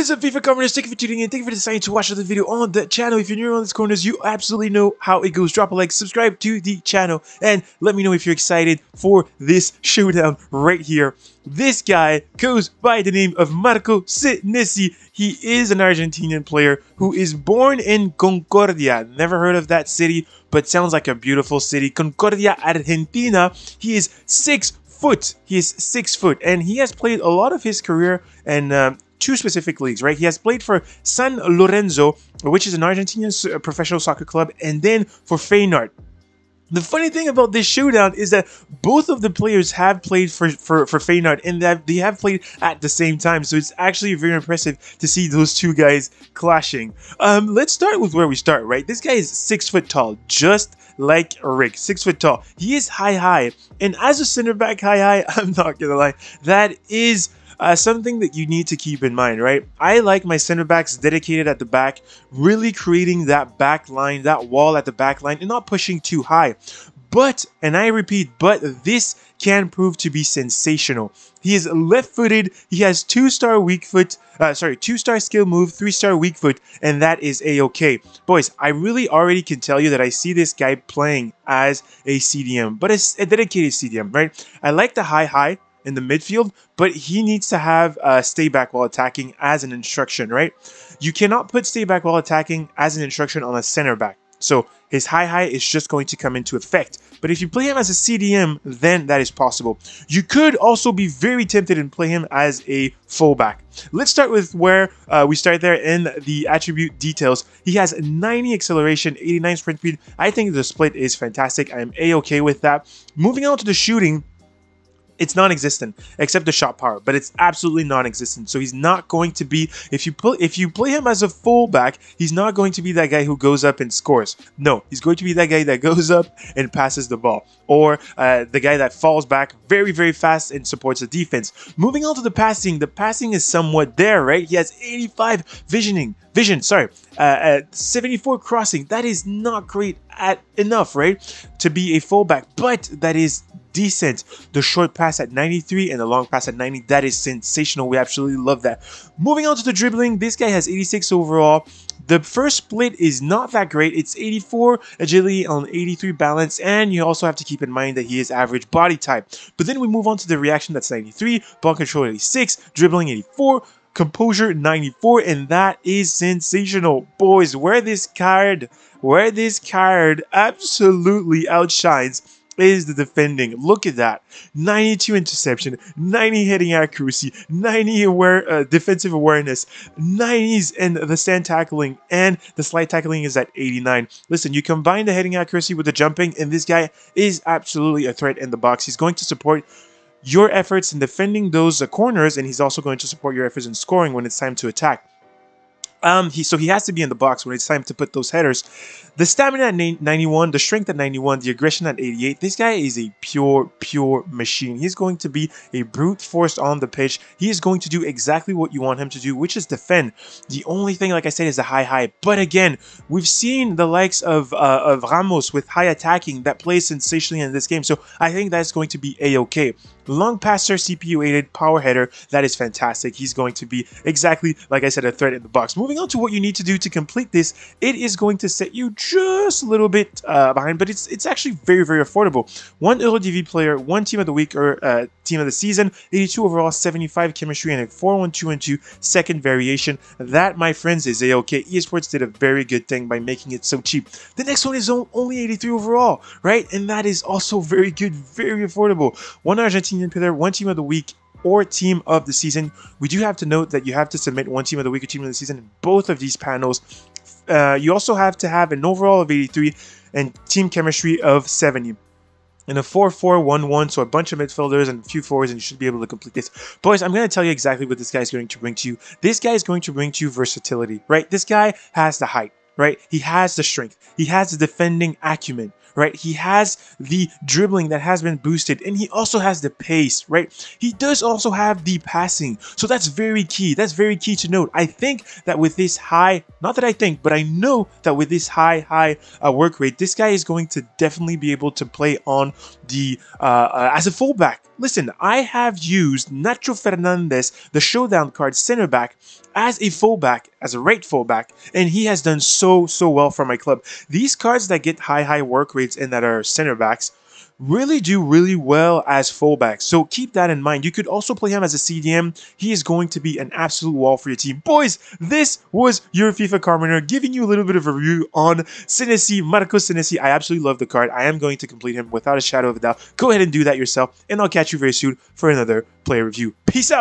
What is up, FIFA Commoners? Thank you for tuning in. Thank you for deciding to watch the video on the channel. If you're new on this corners, you absolutely know how it goes. Drop a like, subscribe to the channel, and let me know if you're excited for this showdown right here. This guy goes by the name of Marcos Senesi. He is an Argentinian player who is born in Concordia. Never heard of that city, but sounds like a beautiful city. Concordia, Argentina. He is six foot. He is six foot, and he has played a lot of his career and uh, two specific leagues, right? He has played for San Lorenzo, which is an Argentinian professional soccer club, and then for Feyenoord. The funny thing about this showdown is that both of the players have played for, for, for Feyenoord and that they have played at the same time. So it's actually very impressive to see those two guys clashing. Um, let's start with where we start, right? This guy is six foot tall, just like Rick, six foot tall. He is high high. And as a center back high high, I'm not gonna lie, that is uh, something that you need to keep in mind, right? I like my center backs dedicated at the back, really creating that back line, that wall at the back line, and not pushing too high. But, and I repeat, but this can prove to be sensational. He is left-footed, he has two-star weak foot, uh, sorry, two-star skill move, three-star weak foot, and that is a-okay. Boys, I really already can tell you that I see this guy playing as a CDM, but it's a dedicated CDM, right? I like the high-high, in the midfield, but he needs to have uh, stay back while attacking as an instruction, right? You cannot put stay back while attacking as an instruction on a center back. So his high high is just going to come into effect. But if you play him as a CDM, then that is possible. You could also be very tempted and play him as a fullback. Let's start with where uh, we start there in the attribute details. He has 90 acceleration, 89 sprint speed. I think the split is fantastic. I am a-okay with that. Moving on to the shooting, it's non-existent except the shot power, but it's absolutely non-existent. So he's not going to be if you put if you play him as a fullback, he's not going to be that guy who goes up and scores. No, he's going to be that guy that goes up and passes the ball, or uh, the guy that falls back very very fast and supports the defense. Moving on to the passing, the passing is somewhat there, right? He has 85 visioning, vision, sorry, uh, 74 crossing. That is not great at enough, right, to be a fullback, but that is decent. The short pass at 93 and the long pass at 90, that is sensational. We absolutely love that. Moving on to the dribbling, this guy has 86 overall. The first split is not that great. It's 84 agility on 83 balance, and you also have to keep in mind that he is average body type. But then we move on to the reaction that's 93, ball control 86, dribbling 84, composure 94, and that is sensational. Boys, where this card, where this card absolutely outshines is the defending. Look at that. 92 interception, 90 heading accuracy, 90 aware uh, defensive awareness, 90s in the stand tackling, and the slide tackling is at 89. Listen, you combine the heading accuracy with the jumping, and this guy is absolutely a threat in the box. He's going to support your efforts in defending those uh, corners, and he's also going to support your efforts in scoring when it's time to attack. Um, he so he has to be in the box when it's time to put those headers. The stamina at 91, the strength at 91, the aggression at 88. This guy is a pure, pure machine. He's going to be a brute force on the pitch. He is going to do exactly what you want him to do, which is defend. The only thing, like I said, is the high high. But again, we've seen the likes of uh, of Ramos with high attacking that plays sensationally in this game. So I think that's going to be a-okay. Long passer, CPU aided power header. That is fantastic. He's going to be exactly, like I said, a threat in the box. Moving on to what you need to do to complete this, it is going to set you just a little bit uh, behind, but it's it's actually very, very affordable. One Eredivisie player, one team of the week or uh, team of the season, 82 overall, 75 chemistry, and a 4-1-2-2 second variation. That, my friends, is a-okay. EA Sports did a very good thing by making it so cheap. The next one is only 83 overall, right? And that is also very good, very affordable. One Argentinian player, one team of the week, or team of the season. We do have to note that you have to submit one team of the week or team of the season in both of these panels. Uh, you also have to have an overall of 83 and team chemistry of 70 in a 4-4-1-1, so a bunch of midfielders and a few forwards, and you should be able to complete this. Boys, I'm going to tell you exactly what this guy is going to bring to you. This guy is going to bring to you versatility, right? This guy has the height, right? He has the strength. He has the defending acumen right? He has the dribbling that has been boosted and he also has the pace, right? He does also have the passing. So that's very key. That's very key to note. I think that with this high, not that I think, but I know that with this high, high uh, work rate, this guy is going to definitely be able to play on the, uh, uh, as a fullback. Listen, I have used Nacho Fernandez, the showdown card center back, as a fullback, as a right fullback, and he has done so, so well for my club. These cards that get high, high work rates and that are center backs really do really well as fullbacks. So keep that in mind. You could also play him as a CDM. He is going to be an absolute wall for your team. Boys, this was your FIFA card winner, giving you a little bit of a review on Senesi, Marcos Senesi. I absolutely love the card. I am going to complete him without a shadow of a doubt. Go ahead and do that yourself, and I'll catch you very soon for another player review. Peace out.